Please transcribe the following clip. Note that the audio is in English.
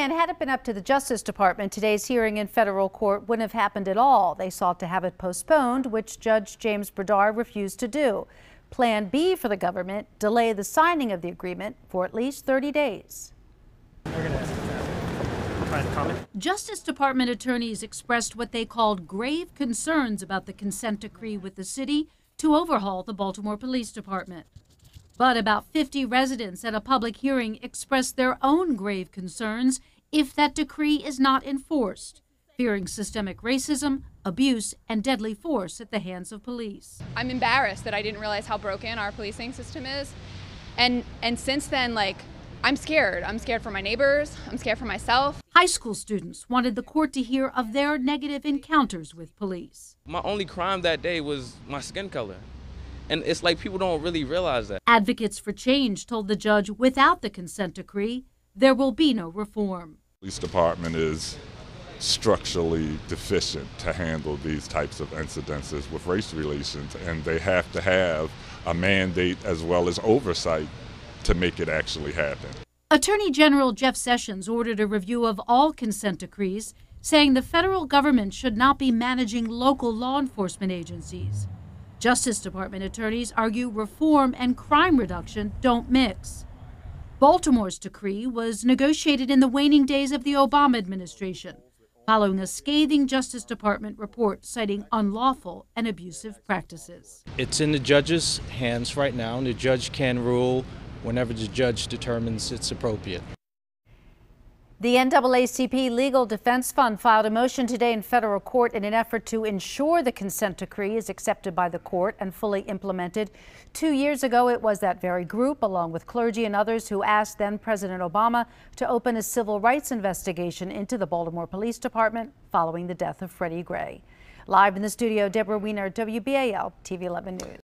And had it been up to the Justice Department, today's hearing in federal court wouldn't have happened at all. They sought to have it postponed, which Judge James Bredar refused to do. Plan B for the government, delay the signing of the agreement for at least 30 days. Justice Department attorneys expressed what they called grave concerns about the consent decree with the city to overhaul the Baltimore Police Department. But about 50 residents at a public hearing expressed their own grave concerns if that decree is not enforced, fearing systemic racism, abuse, and deadly force at the hands of police. I'm embarrassed that I didn't realize how broken our policing system is. And and since then like I'm scared. I'm scared for my neighbors. I'm scared for myself. High school students wanted the court to hear of their negative encounters with police. My only crime that day was my skin color. And it's like people don't really realize that. Advocates for Change told the judge without the consent decree, there will be no reform. Police department is structurally deficient to handle these types of incidences with race relations, and they have to have a mandate as well as oversight to make it actually happen. Attorney General Jeff Sessions ordered a review of all consent decrees, saying the federal government should not be managing local law enforcement agencies. Justice Department attorneys argue reform and crime reduction don't mix. Baltimore's decree was negotiated in the waning days of the Obama administration, following a scathing Justice Department report citing unlawful and abusive practices. It's in the judge's hands right now, and the judge can rule whenever the judge determines it's appropriate. The NAACP Legal Defense Fund filed a motion today in federal court in an effort to ensure the consent decree is accepted by the court and fully implemented. Two years ago, it was that very group, along with clergy and others, who asked then President Obama to open a civil rights investigation into the Baltimore Police Department following the death of Freddie Gray. Live in the studio, Deborah Weiner, WBAL TV 11 News.